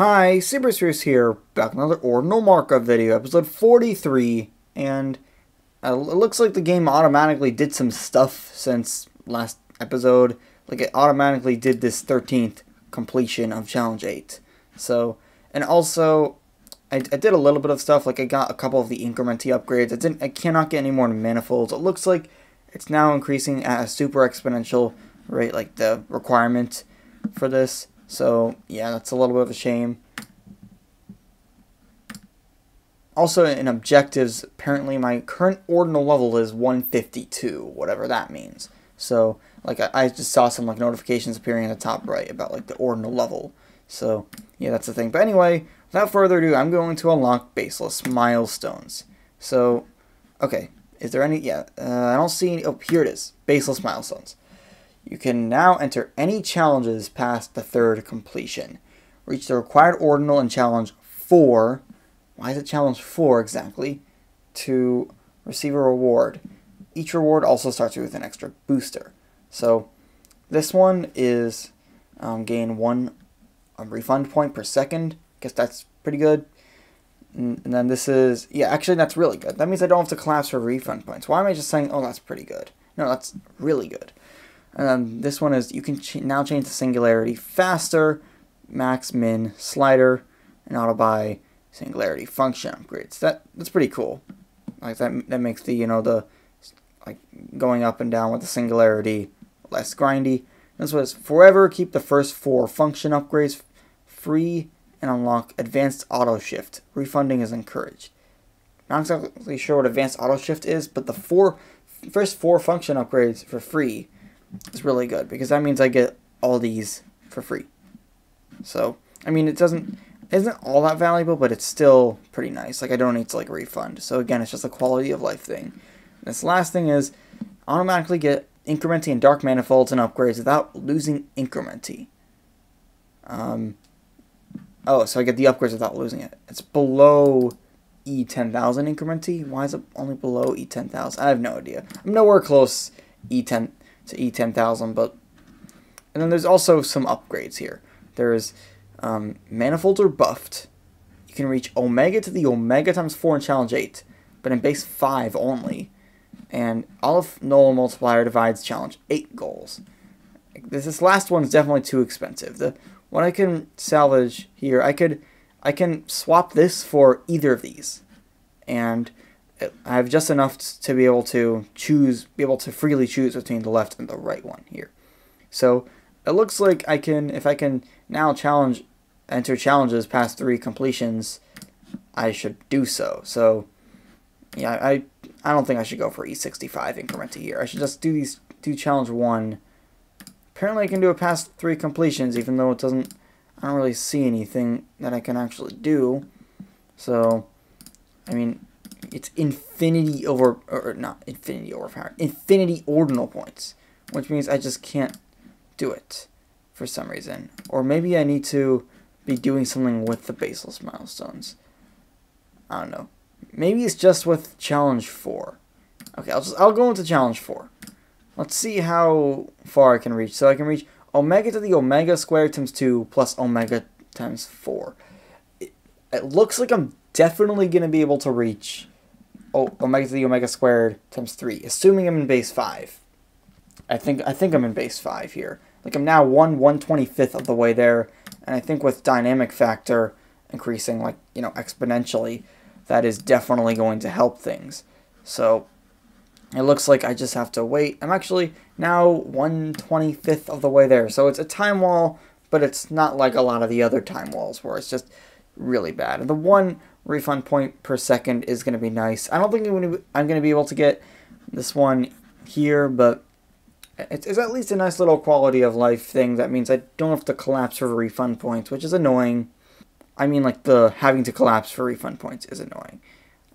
Hi, SuperSpruce here, back another Ordinal Markup video, episode 43, and uh, it looks like the game automatically did some stuff since last episode. Like, it automatically did this 13th completion of Challenge 8. So, and also, I, I did a little bit of stuff, like I got a couple of the incrementy upgrades. I, didn't, I cannot get any more manifolds. It looks like it's now increasing at a super exponential rate, like the requirement for this. So, yeah, that's a little bit of a shame. Also, in objectives, apparently my current ordinal level is 152, whatever that means. So, like, I, I just saw some, like, notifications appearing in the top right about, like, the ordinal level. So, yeah, that's the thing. But anyway, without further ado, I'm going to unlock baseless milestones. So, okay, is there any, yeah, uh, I don't see any, oh, here it is, baseless milestones. You can now enter any challenges past the third completion. Reach the required ordinal in challenge 4. Why is it challenge 4 exactly? To receive a reward. Each reward also starts with an extra booster. So this one is um, gain one um, refund point per second. Guess that's pretty good. And, and then this is, yeah, actually that's really good. That means I don't have to collapse for refund points. Why am I just saying, oh, that's pretty good? No, that's really good. And then this one is you can ch now change the singularity faster, max, min, slider, and auto buy singularity function upgrades. That that's pretty cool. Like that that makes the you know the like going up and down with the singularity less grindy. This was forever keep the first four function upgrades free and unlock advanced auto shift. Refunding is encouraged. Not exactly sure what advanced auto shift is, but the four first four function upgrades for free is really good because that means I get all these for free. So, I mean, it doesn't isn't all that valuable, but it's still pretty nice. Like I don't need to like refund. So again, it's just a quality of life thing. This last thing is automatically get incrementy and dark manifolds and upgrades without losing incrementy. Um, oh, so I get the upgrades without losing it. It's below E10000 incrementy. Why is it only below E10000? I have no idea. I'm nowhere close E10 to E10000, but and then there's also some upgrades here. There's um, manifolds are buffed. You can reach Omega to the Omega times 4 in Challenge 8, but in base 5 only. And Aleph Null Multiplier divides Challenge 8 goals. This, this last one's definitely too expensive. The one I can salvage here, I could I can swap this for either of these. And I have just enough to be able to choose, be able to freely choose between the left and the right one here. So it looks like I can, if I can now challenge, enter challenges past three completions, I should do so. So yeah, I I don't think I should go for E65 incrementy. I should just do these, do challenge one. Apparently I can do it past three completions, even though it doesn't, I don't really see anything that I can actually do. So, I mean, it's infinity over, or not infinity overpowered, infinity ordinal points, which means I just can't do it for some reason. Or maybe I need to be doing something with the baseless milestones. I don't know. Maybe it's just with challenge 4. Okay, I'll just I'll go into challenge 4. Let's see how far I can reach. So I can reach omega to the omega squared times 2 plus omega times 4. It, it looks like I'm definitely going to be able to reach oh, omega to the omega squared times 3, assuming I'm in base 5. I think I think I'm in base 5 here. Like I'm now 1 125th of the way there, and I think with dynamic factor increasing like, you know, exponentially, that is definitely going to help things. So it looks like I just have to wait. I'm actually now 125th of the way there. So it's a time wall, but it's not like a lot of the other time walls where it's just really bad. And the one refund point per second is going to be nice. I don't think I'm going to be able to get this one here, but it's, it's at least a nice little quality of life thing. That means I don't have to collapse for refund points, which is annoying. I mean, like, the having to collapse for refund points is annoying.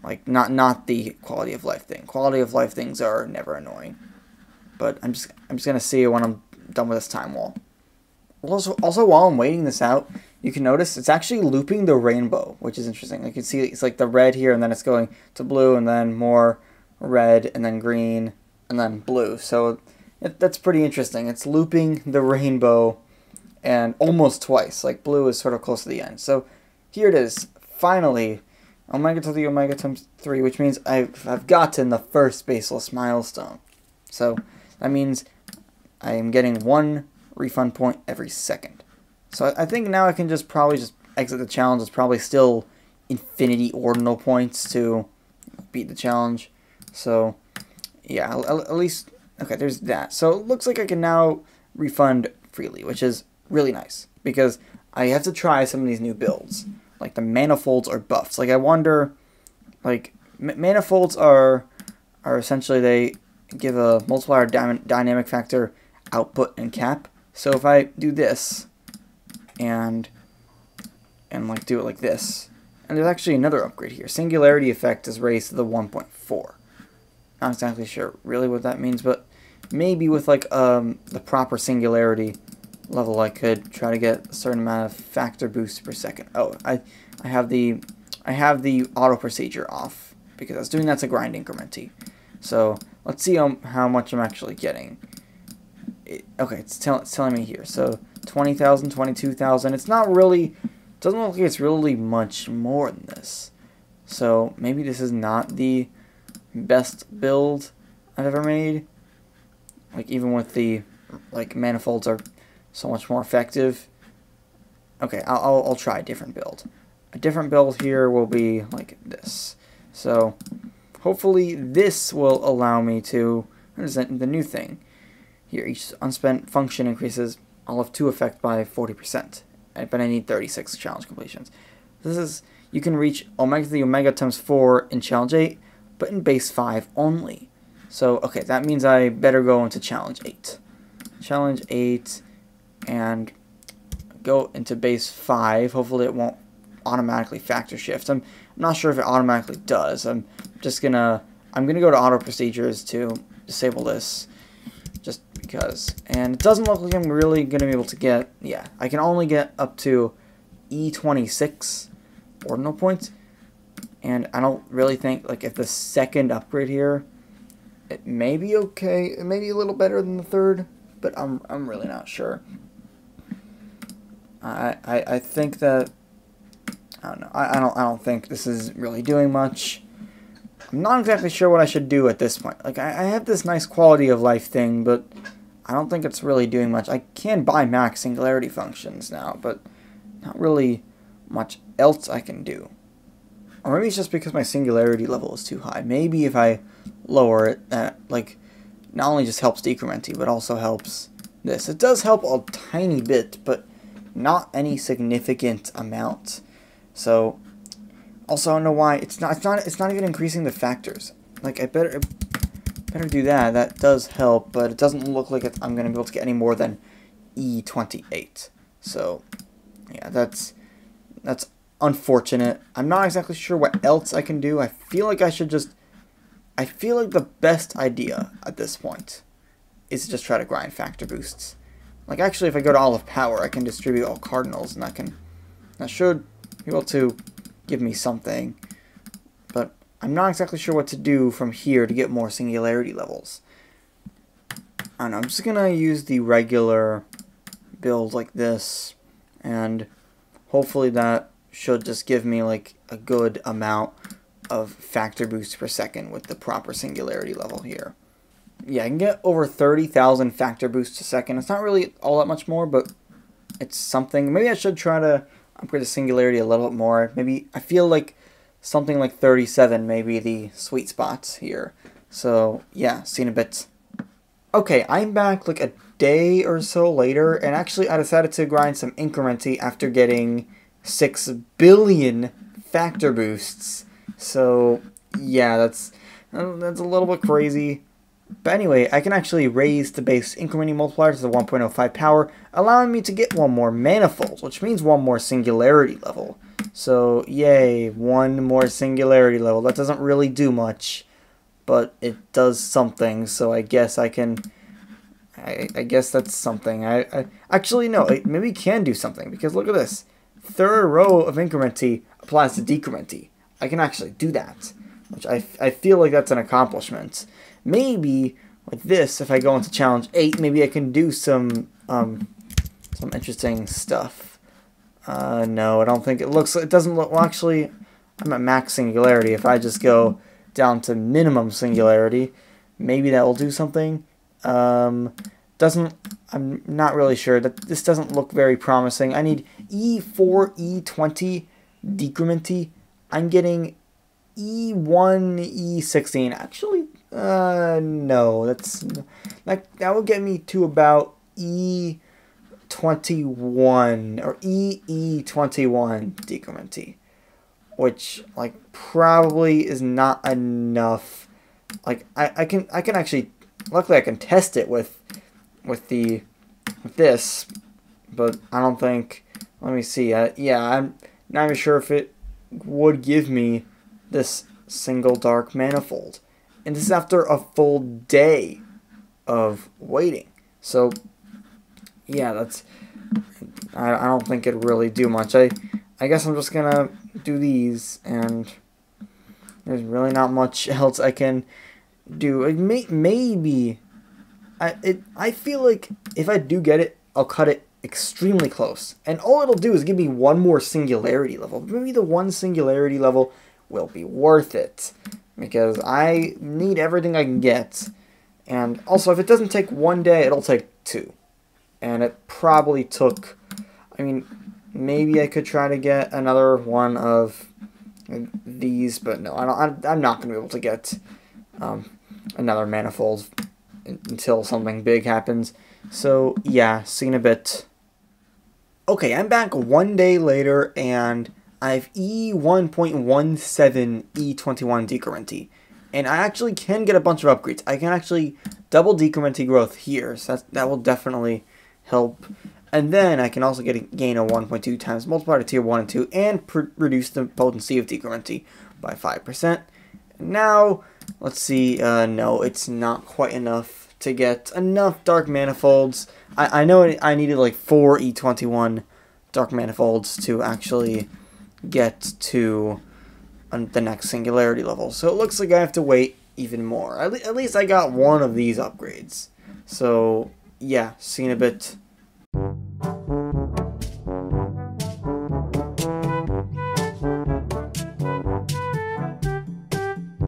Like, not not the quality of life thing. Quality of life things are never annoying. But I'm just I'm just gonna see when I'm done with this time wall. Also, also while I'm waiting this out, you can notice it's actually looping the rainbow, which is interesting. You can see it's like the red here, and then it's going to blue, and then more red, and then green, and then blue. So it, that's pretty interesting. It's looping the rainbow and almost twice. Like blue is sort of close to the end. So here it is. Finally, omega to the omega times 3, which means I've, I've gotten the first baseless milestone. So that means I am getting one refund point every second. So I, think now I can just probably just exit the challenge. It's probably still infinity ordinal points to beat the challenge. So yeah, at, least, okay, there's that. So it looks like I can now refund freely, which is really nice because I have to try some of these new builds, like the manifolds or buffs. Like I wonder, like manifolds are are essentially they give a multiplier dynamic factor output and cap. So if I do this and and like do it like this, and there's actually another upgrade here. Singularity effect is raised to the 1.4. Not exactly sure really what that means, but maybe with like um the proper singularity level I could try to get a certain amount of factor boost per second. Oh, I I have the I have the auto procedure off because I was doing that to grind incrementy. So let's see how, how much I'm actually getting. It, okay, it's, tell, it's telling me here. So 20,000, 22,000. It's not really, doesn't look like it's really much more than this. So maybe this is not the best build I've ever made. Like even with the, like manifolds are so much more effective. Okay, I'll, I'll, I'll try a different build. A different build here will be like this. So hopefully this will allow me to, what is that, the new thing? Here, each unspent function increases I'll have 2 effect by 40%, but I need 36 challenge completions. This is, you can reach omega to the omega times 4 in challenge 8, but in base 5 only. So, okay, that means I better go into challenge 8. Challenge 8, and go into base 5. Hopefully it won't automatically factor shift. I'm not sure if it automatically does. I'm just gonna I'm gonna go to auto procedures to disable this just because. And it doesn't look like I'm really gonna be able to get yeah, I can only get up to E26 ordinal points. And I don't really think like if the second upgrade here it may be okay, it may be a little better than the third, but I'm I'm really not sure. I, I, I think that I don't know. I, I don't I don't think this is really doing much. I'm not exactly sure what I should do at this point. Like I, I have this nice quality of life thing, but I don't think it's really doing much. I can buy max singularity functions now, but not really much else I can do. Or maybe it's just because my singularity level is too high. Maybe if I lower it, that like not only just helps decrementing, but also helps this. It does help a tiny bit, but not any significant amount. So, also I don't know why it's not. It's not. It's not even increasing the factors. Like I better better do that. That does help, but it doesn't look like I'm gonna be able to get any more than E28. So, yeah, that's that's unfortunate. I'm not exactly sure what else I can do. I feel like I should just. I feel like the best idea at this point is to just try to grind factor boosts. Like, actually, if I go to all of Power, I can distribute all Cardinals, and that can... That should be able to give me something. But I'm not exactly sure what to do from here to get more Singularity levels. I don't know, I'm just going to use the regular build like this, and hopefully that should just give me, like, a good amount of factor boost per second with the proper Singularity level here yeah, I can get over 30,000 factor boosts a second. It's not really all that much more, but it's something. Maybe I should try to upgrade the singularity a little bit more. Maybe I feel like something like 37 may be the sweet spot here. So, yeah, see in a bit. Okay, I'm back like a day or so later, and actually I decided to grind some incrementy after getting 6 billion factor boosts. So, yeah, that's, uh, that's a little bit crazy. But anyway, I can actually raise the base incrementing multiplier to the 1.05 power, allowing me to get one more manifold, which means one more singularity level. So, yay, one more singularity level. That doesn't really do much, but it does something, so I guess I can... I, I guess that's something. I, I Actually, no, it maybe can do something, because look at this. Third row of incrementy applies to decrementy. I can actually do that, which I, I feel like that's an accomplishment. Maybe with this, if I go into challenge 8, maybe I can do some, um, some interesting stuff. Uh, no, I don't think it looks. It doesn't look. Well, actually, I'm at max singularity. If I just go down to minimum singularity, maybe that will do something. Um, doesn't. I'm not really sure. That this doesn't look very promising. I need E4, E20 decrementy. I'm getting E1, E16. Actually, uh, no, that's that that would get me to about E21 or EE21 decrementy, which like probably is not enough. Like I, I can I can actually luckily I can test it with with the with this, but I don't think. Let me see. Yeah, I'm not even sure if it would give me this single dark manifold. And this is after a full day of waiting. So, yeah, that's. I, I don't think it'd really do much. I, I guess I'm just gonna do these, and there's really not much else I can do. It may, maybe. I, it, I feel like if I do get it, I'll cut it extremely close. And all it'll do is give me one more singularity level. Maybe the one singularity level will be worth it because I need everything I can get. And also, if it doesn't take one day, it'll take two. And it probably took, I mean, maybe I could try to get another one of these, but no, I I'm not going to be able to get um, another manifold until something big happens. So, yeah, see in a bit. Okay, I'm back one day later, and I have E1.17 E21 decrementy. And I actually can get a bunch of upgrades. I can actually double decrementy growth here, so that will definitely help. And then I can also get a gain of 1.2 times multiplier to tier 1 and 2 and reduce the potency of decrementy by 5%. Now, let's see, uh, no, it's not quite enough to get enough dark manifolds. I, I know I needed like 4 E21 dark manifolds to actually get to um, the next singularity level. So it looks like I have to wait even more. At, le at least I got one of these upgrades. So yeah, seen a bit.